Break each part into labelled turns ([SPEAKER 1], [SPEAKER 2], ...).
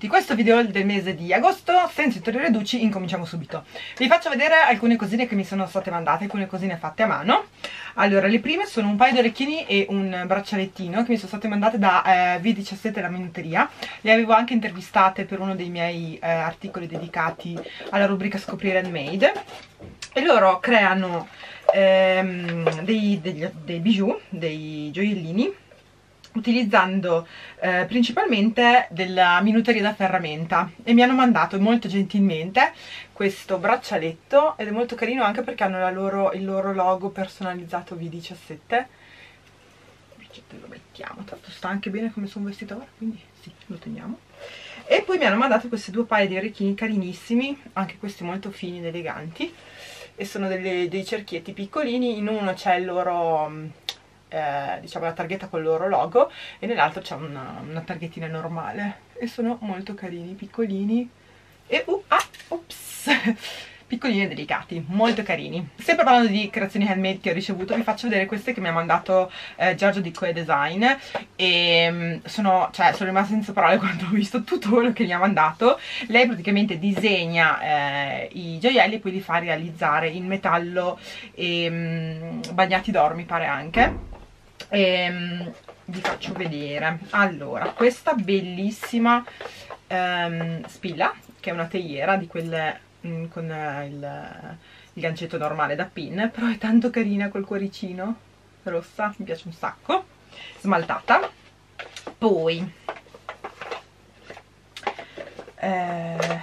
[SPEAKER 1] tutti, questo video del mese di agosto, senza ulteriori riduci, incominciamo subito. Vi faccio vedere alcune cosine che mi sono state mandate, alcune cosine fatte a mano. Allora, le prime sono un paio di orecchini e un braccialettino che mi sono state mandate da eh, V17 La Minuteria. Le avevo anche intervistate per uno dei miei eh, articoli dedicati alla rubrica Scoprire Handmade. E loro creano ehm, dei, dei, dei bijou, dei gioiellini utilizzando eh, principalmente della minuteria da ferramenta. E mi hanno mandato molto gentilmente questo braccialetto ed è molto carino anche perché hanno loro, il loro logo personalizzato V17 lo mettiamo, tanto sta anche bene come sono vestita ora quindi sì, lo teniamo. E poi mi hanno mandato questi due paia di orecchini carinissimi anche questi molto fini ed eleganti e sono delle, dei cerchietti piccolini in uno c'è il loro eh, diciamo la targhetta con il loro logo e nell'altro c'è una, una, targhettina normale e sono molto carini, piccolini e uh, ah, ups piccolini e delicati, molto carini. Sempre parlando di creazioni handmade che ho ricevuto, vi faccio vedere queste che mi ha mandato eh, Giorgio di Coe Design e mm, sono, cioè, sono rimasta senza parole quando ho visto tutto quello che mi ha mandato. Lei praticamente disegna eh, i gioielli e poi li fa realizzare in metallo e mh, mm, bagnati d'oro mi pare anche e ehm, vi faccio vedere. Allora questa bellissima um, spilla che è una teiera di quelle mh, mm, con il, il gancetto normale da pin però è tanto carina col cuoricino rossa mi piace un sacco smaltata. Poi eh,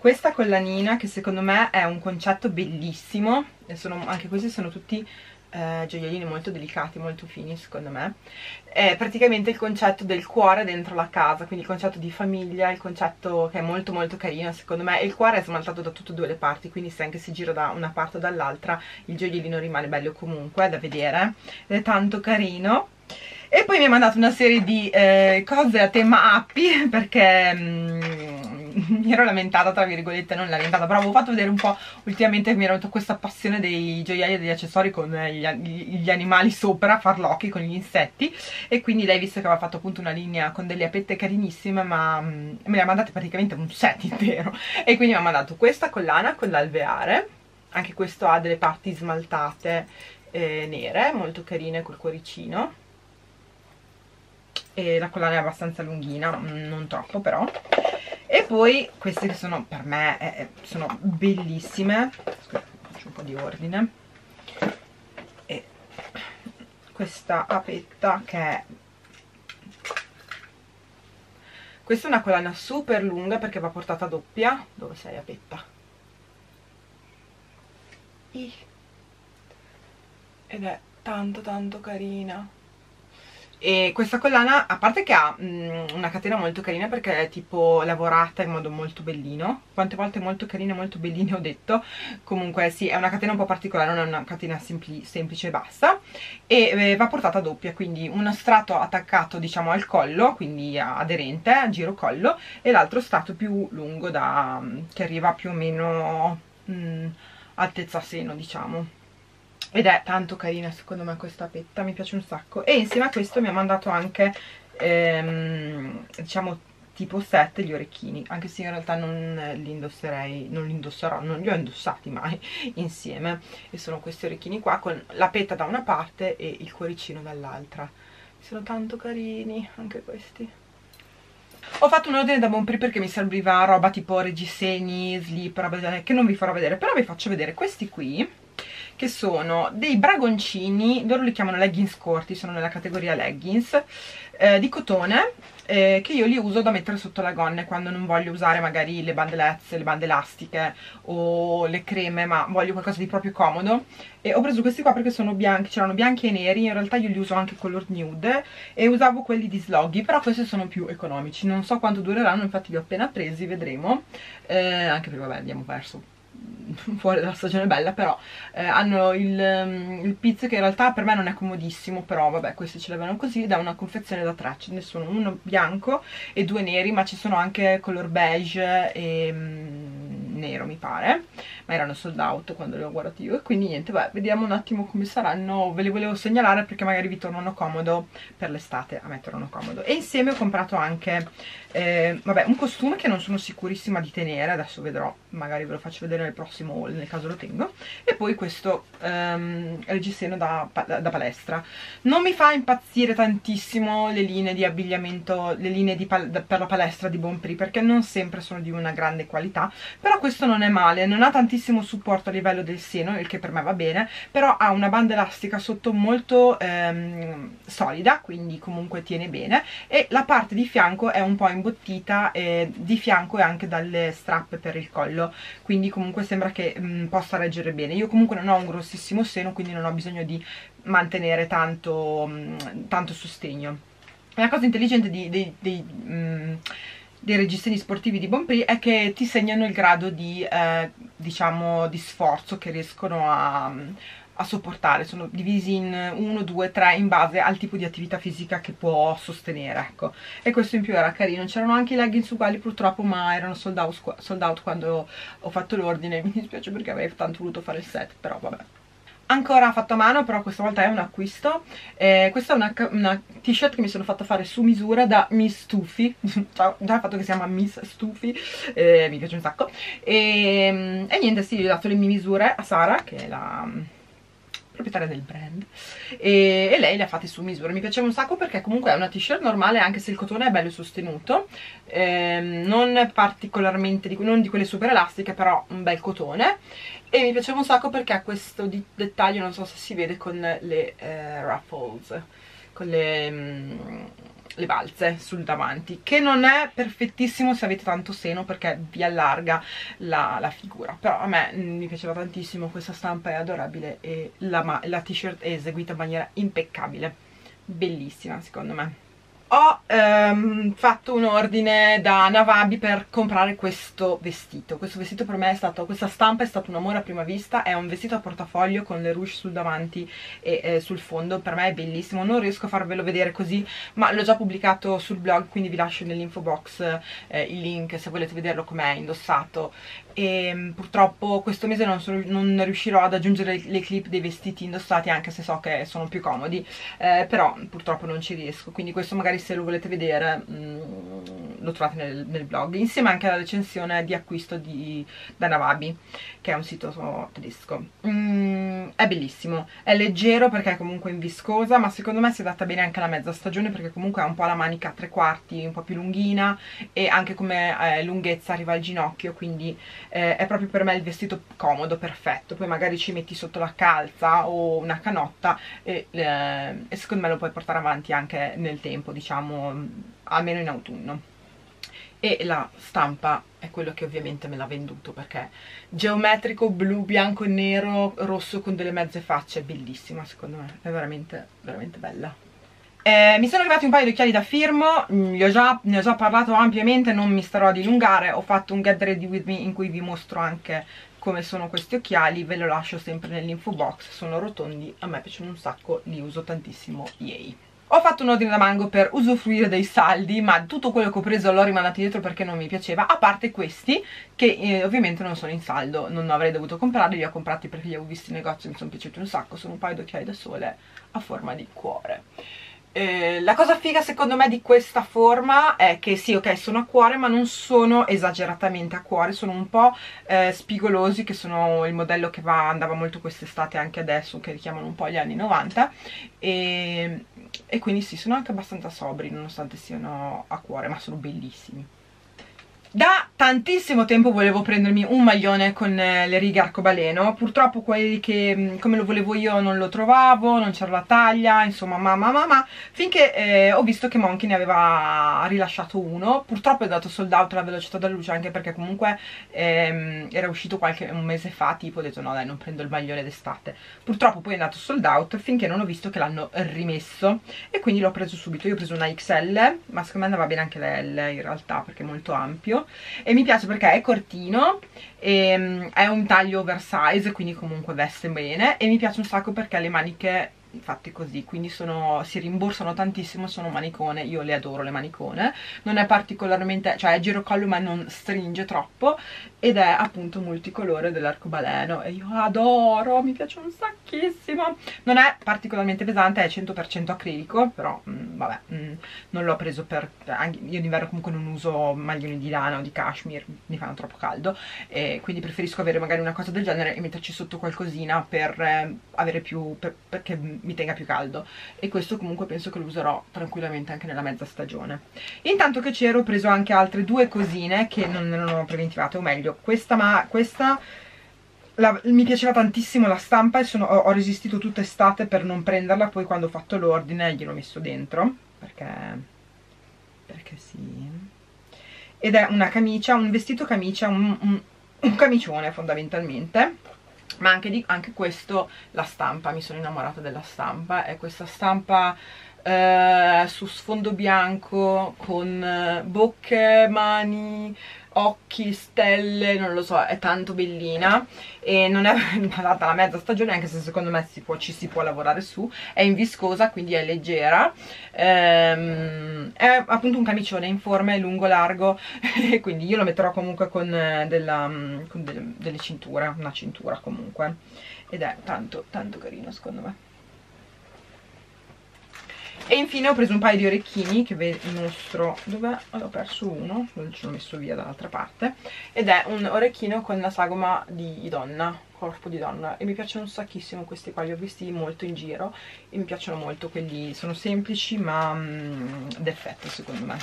[SPEAKER 1] questa collanina che secondo me è un concetto bellissimo sono, anche questi sono tutti eh, gioiellini molto delicati, molto fini secondo me è praticamente il concetto del cuore dentro la casa quindi il concetto di famiglia, il concetto che è molto molto carino secondo me. E il cuore è smaltato da tutte e due le parti quindi se anche si gira da una parte o dall'altra il gioiellino rimane bello comunque da vedere. Ed è tanto carino. E poi mi ha mandato una serie di eh, cose a tema appi perché mm, mi ero lamentata tra virgolette, non lamentata, però avevo fatto vedere un po' ultimamente mi era venuta questa passione dei gioielli e degli accessori con gli, gli, animali sopra, farlocchi, con gli insetti e quindi lei visto che aveva fatto appunto una linea con delle apette carinissime ma mm, me le ha mandate praticamente un set intero. E quindi mi ha mandato questa collana con l'alveare, anche questo ha delle parti smaltate eh, nere, molto carine col cuoricino. E la collana è abbastanza lunghina, mm, non troppo però e poi queste che sono per me eh, eh sono bellissime. Scusate, faccio un po' di ordine. E questa apetta che è questa è una collana super lunga perché va portata doppia. Dove sei apetta? ed è tanto tanto carina e questa collana a parte che ha mh, mm, una catena molto carina perché è tipo lavorata in modo molto bellino. Quante volte molto carina e molto bellina ho detto. Comunque sì è una catena un po' particolare non è una catena sempli, semplice e bassa e eh, va portata doppia quindi uno strato attaccato diciamo al collo quindi aderente a giro collo e l'altro strato più lungo da, mm, che arriva più o meno mh, mm, altezza seno diciamo ed è tanto carina secondo me questa petta, mi piace un sacco. E insieme a questo mi ha mandato anche ehm, diciamo tipo set gli orecchini. Anche se in realtà non li indosserei non li indosserò, non li ho indossati mai insieme. E sono questi orecchini qua con la petta da una parte e il cuoricino dall'altra. Sono tanto carini anche questi. Ho fatto un ordine da Bonprix perché mi serviva roba tipo reggiseni, slip, roba che non vi farò vedere però vi faccio vedere questi qui che sono dei bragoncini, loro li chiamano leggings corti, sono nella categoria leggings, eh, di cotone, eh, che io li uso da mettere sotto la gonna quando non voglio usare magari le bandelezze, le bande elastiche o le creme, ma voglio qualcosa di proprio comodo. E ho preso questi qua perché sono bianchi, c'erano bianchi e neri, in realtà io li uso anche color nude e usavo quelli di Sloggy, però questi sono più economici, non so quanto dureranno, infatti li ho appena presi, vedremo, eh, anche perché vabbè abbiamo perso fuori dalla stagione bella però eh, hanno il, um, il pizzo che in realtà per me non è comodissimo però vabbè questi ce l'avevano così da una confezione da tre ce ne sono uno bianco e due neri ma ci sono anche color beige e um, nero mi pare ma erano sold out quando le ho guardate io. E quindi niente, beh, vediamo un attimo come saranno. Ve le volevo segnalare perché magari vi tornano comodo per l'estate a me comodo. E insieme ho comprato anche eh, vabbè, un costume che non sono sicurissima di tenere adesso vedrò, magari ve lo faccio vedere nel prossimo haul nel caso lo tengo. E poi questo ehm, reggiseno da, da, palestra. Non mi fa impazzire tantissimo le linee di abbigliamento le linee di per la palestra di Bonprix perché non sempre sono di una grande qualità però questo non è male, non ha tantissimo supporto a livello del seno il che per me va bene però ha una banda elastica sotto molto ehm, solida quindi comunque tiene bene e la parte di fianco è un po' imbottita eh, di fianco e anche dalle strappe per il collo quindi comunque sembra che mh, mm, possa reggere bene. Io comunque non ho un grossissimo seno quindi non ho bisogno di mantenere tanto, mh, mm, tanto sostegno. La cosa intelligente di, dei, dei, mh, mm, dei registrini sportivi di Bonprix è che ti segnano il grado di, eh, diciamo, di sforzo che riescono a a sopportare, sono divisi in 1, 2, 3 in base al tipo di attività fisica che può sostenere, ecco. E questo in più era carino, c'erano anche i leggings uguali purtroppo ma erano sold out, sold out quando ho fatto l'ordine, mi dispiace perché avrei tanto voluto fare il set, però vabbè. Ancora fatto a mano però questa volta è un acquisto. Eh, questa è una, una t-shirt che mi sono fatta fare su misura da Miss Stufi. Già il fatto che si chiama Miss Stufi eh, mi piace un sacco. E, e niente sì ho dato le mie misure a Sara che è la proprietaria del brand. E, e, lei le ha fatte su misura. Mi piaceva un sacco perché comunque è una t-shirt normale anche se il cotone è bello sostenuto. Ehm, non particolarmente di, non di quelle super elastiche però un bel cotone. E mi piaceva un sacco perché ha questo dettaglio non so se si vede con le eh, ruffles con le mm, le balze sul davanti che non è perfettissimo se avete tanto seno perché vi allarga la, la figura. Però a me mm, mi piaceva tantissimo questa stampa è adorabile e la, la t-shirt è eseguita in maniera impeccabile. Bellissima secondo me ho ehm, fatto un ordine da Navabi per comprare questo vestito. Questo vestito per me è stato, questa stampa è stato un amore a prima vista è un vestito a portafoglio con le ruche sul davanti e eh, sul fondo per me è bellissimo, non riesco a farvelo vedere così ma l'ho già pubblicato sul blog quindi vi lascio nell'info box eh, il link se volete vederlo com'è indossato e mm, purtroppo questo mese non, sono, non, riuscirò ad aggiungere le clip dei vestiti indossati anche se so che sono più comodi. Eh, però purtroppo non ci riesco. Quindi questo magari se lo volete vedere mh, mm, lo trovate nel, nel, blog. Insieme anche alla recensione di acquisto di, da Navabi che è un sito tedesco. Mm, è bellissimo. È leggero perché è comunque in viscosa ma secondo me si adatta bene anche alla mezza stagione perché comunque ha un po' la manica a tre quarti un po' più lunghina e anche come eh, lunghezza arriva al ginocchio quindi eh, è proprio per me il vestito comodo, perfetto. Poi magari ci metti sotto la calza o una canotta e, eh, e secondo me lo puoi portare avanti anche nel tempo diciamo almeno in autunno. E la stampa è quello che ovviamente me l'ha venduto perché geometrico, blu, bianco nero, rosso con delle mezze facce, bellissima secondo me, è veramente, veramente bella. Eh, mi sono arrivati un paio di occhiali da Firmo, mm, già, ne ho già parlato ampiamente, non mi starò a dilungare, ho fatto un get ready with me in cui vi mostro anche come sono questi occhiali, ve lo lascio sempre nell'info box, sono rotondi, a me piacciono un sacco, li uso tantissimo, yay! Ho fatto un ordine da Mango per usufruire dei saldi, ma tutto quello che ho preso l'ho rimandato dietro perché non mi piaceva, a parte questi, che eh, ovviamente non sono in saldo, non avrei dovuto comprarli, li ho comprati perché li avevo visti in negozio e mi sono piaciuti un sacco, sono un paio di occhiali da sole a forma di cuore. Eh, la cosa figa secondo me di questa forma è che sì ok sono a cuore ma non sono esageratamente a cuore sono un po' eh, spigolosi che sono il modello che va, andava molto quest'estate anche adesso che richiamano un po' gli anni 90 e, e quindi sì sono anche abbastanza sobri nonostante siano a cuore ma sono bellissimi. Da tantissimo tempo volevo prendermi un maglione con eh, le righe arcobaleno, purtroppo quelli che mm, come lo volevo io non lo trovavo, non c'era la taglia, insomma mamma mamma, finché eh, ho visto che Monkey ne aveva rilasciato uno, purtroppo è dato sold out alla velocità della luce anche perché comunque ehm, era uscito qualche un mese fa, tipo ho detto no dai non prendo il maglione d'estate, purtroppo poi è andato sold out finché non ho visto che l'hanno rimesso. E quindi l'ho preso subito, io ho preso una XL, ma secondo me andava bene anche la L in realtà perché è molto ampio e mi piace perché è cortino e, um, è un taglio oversize quindi comunque veste bene e mi piace un sacco perché le maniche fatti così quindi sono, si rimborsano tantissimo sono manicone io le adoro le manicone non è particolarmente cioè è girocollo ma non stringe troppo ed è appunto multicolore dell'arcobaleno e io adoro mi piace un sacchissimo. Non è particolarmente pesante è 100% acrilico però mh, mm, vabbè mh, mm, non l'ho preso per io d'inverno comunque non uso maglioni di lana o di cashmere mi fanno troppo caldo e quindi preferisco avere magari una cosa del genere e metterci sotto qualcosina per eh, avere più per, perché mi tenga più caldo. E questo comunque penso che lo userò tranquillamente anche nella mezza stagione. Intanto che c'ero ho preso anche altre due cosine che non, non ho preventivate o meglio questa ma questa la, mi piaceva tantissimo la stampa e sono, ho, ho, resistito tutta estate per non prenderla poi quando ho fatto l'ordine gliel'ho messo dentro perché perché sì. Ed è una camicia, un vestito camicia un, un, un camicione fondamentalmente ma anche, di, anche questo la stampa, mi sono innamorata della stampa è questa stampa eh, su sfondo bianco con eh, bocche, mani, occhi, stelle, non lo so, è tanto bellina. E non è data la mezza stagione anche se secondo me si può, ci si può lavorare su, è in viscosa quindi è leggera, ehm, è appunto un camicione in forma, è lungo, largo. Quindi io lo metterò comunque con, eh, della, mm, con delle, delle cinture, una cintura comunque. Ed è tanto tanto carino secondo me e infine ho preso un paio di orecchini che vi mostro. Dove ho perso uno ce l'ho messo via dall'altra parte. Ed è un orecchino con la sagoma di donna corpo di donna. E mi piacciono un sacchissimo questi qua li ho visti molto in giro. E mi piacciono molto quelli sono semplici ma mm, d'effetto secondo me.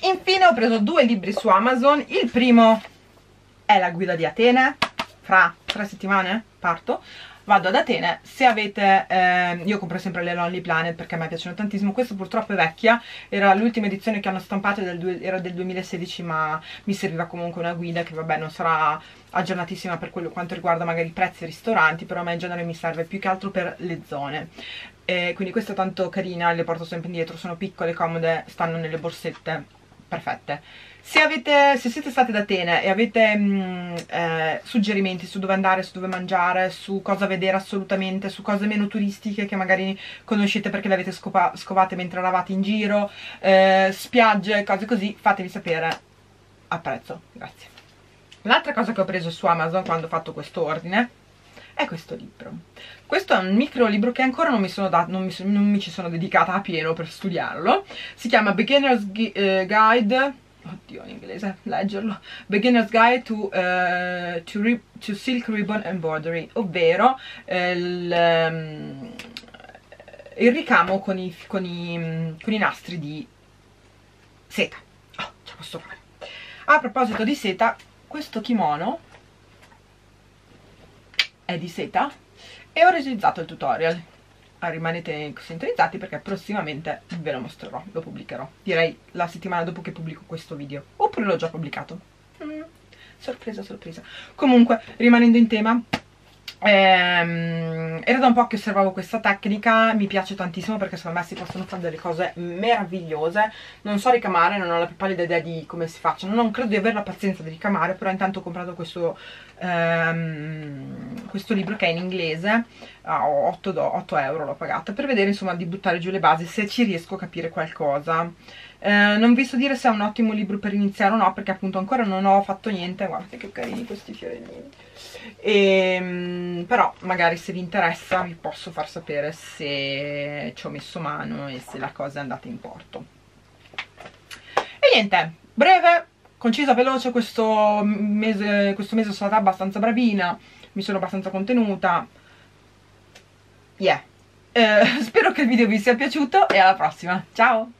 [SPEAKER 1] Infine ho preso due libri su Amazon. Il primo è la guida di Atene fra tre settimane parto vado ad Atene. Se avete eh, io compro sempre le Lonely Planet perché a me piacciono tantissimo. Questa purtroppo è vecchia era l'ultima edizione che hanno stampato del, era del 2016 ma mi serviva comunque una guida che vabbè non sarà aggiornatissima per quello quanto riguarda magari prezzi e ristoranti però a me in genere mi serve più che altro per le zone. E quindi questa è tanto carina le porto sempre indietro sono piccole, comode, stanno nelle borsette perfette se, avete, se siete state ad Atene e avete mh, mm, eh, suggerimenti su dove andare, su dove mangiare, su cosa vedere assolutamente, su cose meno turistiche che magari conoscete perché le avete scovate mentre eravate in giro, eh, spiagge, cose così, fatemi sapere. Apprezzo, grazie. L'altra cosa che ho preso su Amazon quando ho fatto questo ordine è questo libro. Questo è un micro libro che ancora non mi, dat, non mi, non mi ci sono dedicata a pieno per studiarlo. Si chiama Beginner's Guide oddio in inglese, leggerlo, Beginner's Guide to, uh, to, to Silk Ribbon Embroidery, ovvero eh, il, um, il, ricamo con i, con, i, con i, nastri di seta. Oh, ce la posso fare. A proposito di seta, questo kimono è di seta e ho realizzato il tutorial rimanete sintonizzati perché prossimamente ve lo mostrerò, lo pubblicherò. Direi la settimana dopo che pubblico questo video. Oppure l'ho già pubblicato. Mm, sorpresa, sorpresa. Comunque, rimanendo in tema, ehm, era da un po' che osservavo questa tecnica, mi piace tantissimo perché secondo me si possono fare delle cose meravigliose. Non so ricamare, non ho la più pallida idea di come si facciano, non credo di avere la pazienza di ricamare, però intanto ho comprato questo ehm, questo libro che è in inglese a 8, 8 euro l'ho pagata per vedere insomma di buttare giù le basi se ci riesco a capire qualcosa. Eh, non vi so dire se è un ottimo libro per iniziare o no perché appunto ancora non ho fatto niente guardate che carini questi fiorellini e, ehm, però magari se vi interessa vi posso far sapere se ci ho messo mano e se la cosa è andata in porto. E niente breve concisa, veloce, questo mese, questo mese sono stata abbastanza bravina, mi sono abbastanza contenuta. Yeah. Eh, spero che il video vi sia piaciuto e alla prossima. Ciao!